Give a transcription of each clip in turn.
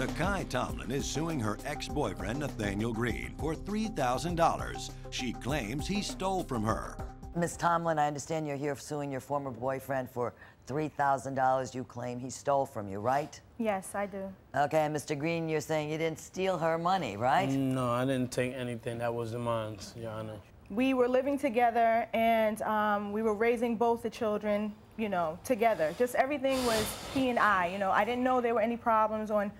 Takai Tomlin is suing her ex-boyfriend Nathaniel Green for $3,000. She claims he stole from her. Miss Tomlin, I understand you're here suing your former boyfriend for $3,000 you claim he stole from you, right? Yes, I do. Okay, and Mr. Green, you're saying you didn't steal her money, right? No, I didn't take anything that wasn't mine, Your Honor. We were living together and um, we were raising both the children, you know, together. Just everything was he and I, you know. I didn't know there were any problems on,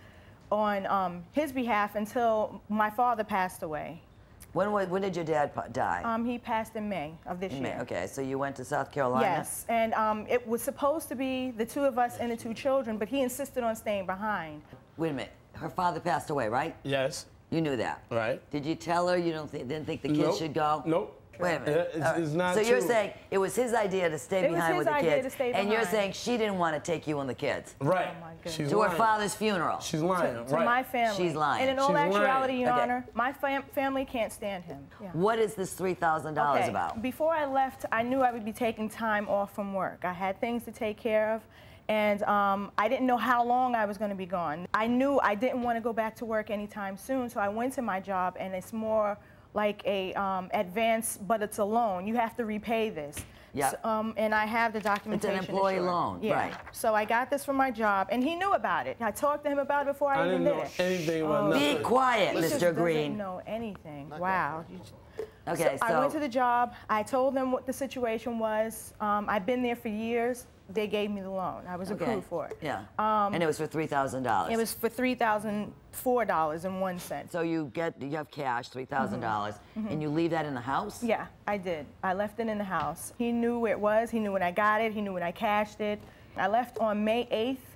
on um, his behalf until my father passed away. When, when did your dad die? Um, he passed in May of this In May. year. Okay, so you went to South Carolina? Yes, and um, it was supposed to be the two of us and the two children, but he insisted on staying behind. Wait a minute. Her father passed away, right? Yes. You knew that? Right. Did you tell her you don't think, didn't think the kids Nope. should go? Nope. Wait a minute. It's- All right. it's not So you're saying it was his idea to stay It was behind his with the idea kids, to stay and you're saying she didn't want to take you and the kids Right. Oh, my goodness. She's to her father's funeral. She's lying. to right. my family. She's lying. And in all She's lying. actuality, Your Okay. Honor, my fam- family can't stand him. Yeah. What is this three thousand dollars about? Before I left, I knew I would be taking time off from work. I had things to take care of, and um, I didn't know how long I was going to be gone. I knew I didn't want to go back to work anytime soon, so I went to my job, and it's more like a um, advance, but it's a loan. You have to repay this. Yep. So, um, and I have the documentation. to employee show loan, yeah. right. So I got this from my job, and he knew about it. I talked to him about it before I, I even didn't did know it. anything about Oh. nothing. Be quiet, He just Mr. doesn't Green. know anything. Wow. You just- Okay, I went to the job. I told them what the situation was. Um, I've been there for years. They gave me the loan. I was Okay. approved for it. Yeah. and it was for three thousand dollars. It was for three thousand four dollars and one cent. So you get you have cash, three dollars, and you leave that in the house. Mm-hmm. Yeah, I did. I left it in the house. He knew where it was. He knew when I got it. He knew when I cashed it. I left on May 8th.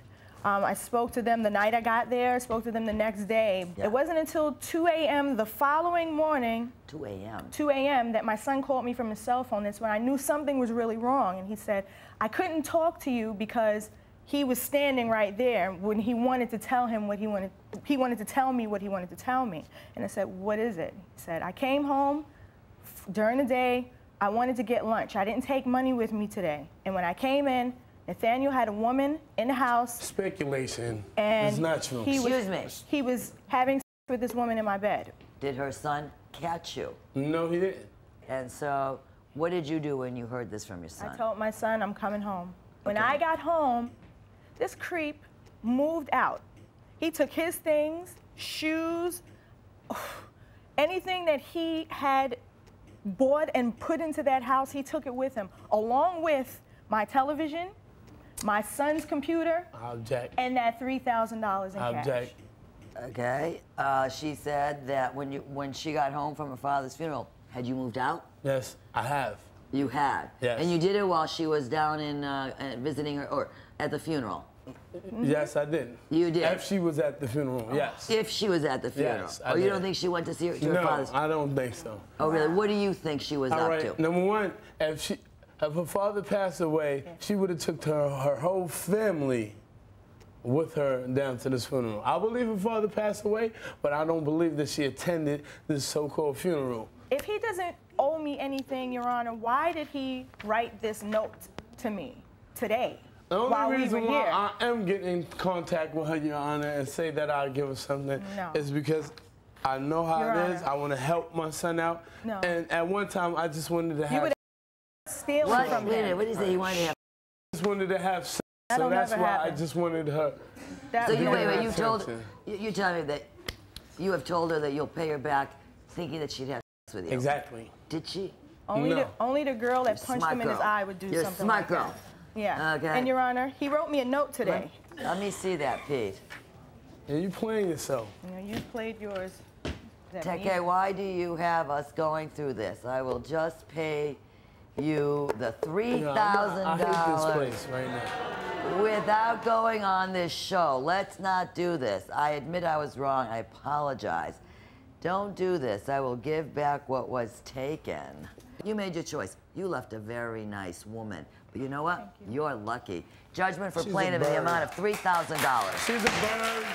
Um, I spoke to them the night I got there. Spoke to them the next day. Yeah. It wasn't until 2 a.m. the following morning 2 a.m. 2 a.m. that my son called me from his cell phone. That's when I knew something was really wrong. And he said, I couldn't talk to you because he was standing right there when he wanted to tell him what he wanted. He wanted to tell me what he wanted to tell me. And I said, What is it? He said, I came home f- during the day. I wanted to get lunch. I didn't take money with me today. And when I came in, Nathaniel had a woman in the house, Speculation. and it's not true. he was Excuse me. he was having sex with this woman in my bed. Did her son catch you? no, he didn't. And so, what did you do when you heard this from your son? I told my son I'm coming home. When I got home, this creep moved out. He took his things, shoes, anything that he had bought and put into that house, he took it with him, along with my television, my son's computer, object. and that $3,000 in I cash. Okay. Uh, she said that when you when she got home from her father's funeral, had you moved out? Yes, I have. You had. Yes. And you did it while she was down in uh, uh, visiting her or at the funeral. Yes, I did. You did? If she was at the funeral, yes. If she was at the funeral. Yes, I oh, you did. don't think she went to see her, to her no. I don't think so. oh, really? What do you think she was All up right. to? Number one, if she, if her father passed away, she would have took her her whole family with her down to this funeral. I believe her father passed away, but I don't believe that she attended this so-called funeral. If he doesn't owe me anything, Your Honor, why did he write this note to me today? The only while reason we why here? I am getting in contact with her, Your Honor, and say that I'll give her something No. is because I know how Your it is. Honor. I want to help my son out. No. And at one time, I just wanted to have, stealing What? from Wait a minute. him. What did you say? You wanted to have? just wanted to have sex. So That'll that's never why I just wanted her. That So you wait, wait. You told attention. you, you tell me that you have told her that you'll pay her back, thinking that she'd have sex with you. Exactly. Did she? Only, No. the, only the girl that You're punched smart him in his eye would do You're something smart like girl. that. Yeah. Okay. And Your Honor, he wrote me a note today. Let me see that, Pete. And you playing yourself. You know, you played yours. That Teke, why do you have us going through this? I will just pay you the three thousand You know, I- thousand I hate this dollars right now. without going on this show. Let's not do this. I admit I was wrong. I apologize. Don't do this. I will give back what was taken. You made your choice. You left a very nice woman. But you know what? Thank you. You're lucky. Judgment for She's plaintiff in the amount of $3,000. She's a bird.